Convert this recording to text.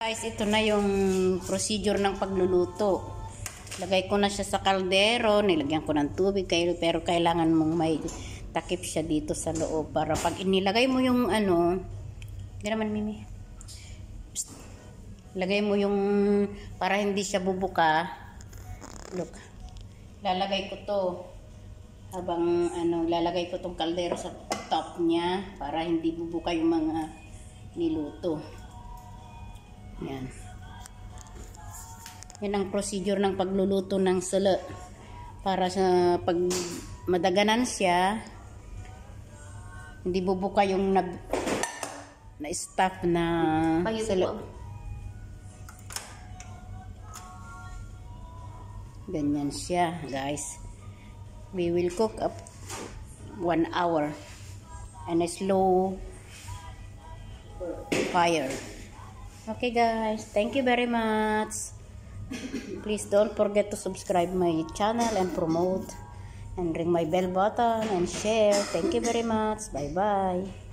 Guys, ito na yung procedure ng pagluluto. Lagay ko na siya sa kaldero, nilagyan ko ng tubig, kayo, pero kailangan mong may takip siya dito sa loob para pag inilagay mo yung ano, ganaman Mimi. Lagay mo yung para hindi siya bubuka. Look. Lalagay ko to habang ano, lalagay ko tong kaldero sa top niya para hindi bubuka yung mga niluto. Yan. Yan ang procedure ng pagluluto ng sala. Para sa pag madaganan siya, hindi bubuka yung nag na stuff na Bayot sala. po. Ganyan siya, guys. We will cook up one hour and a slow fire. Okay guys, thank you very much. Please don't forget to subscribe my channel and promote and ring my bell button and share. Thank you very much. Bye bye.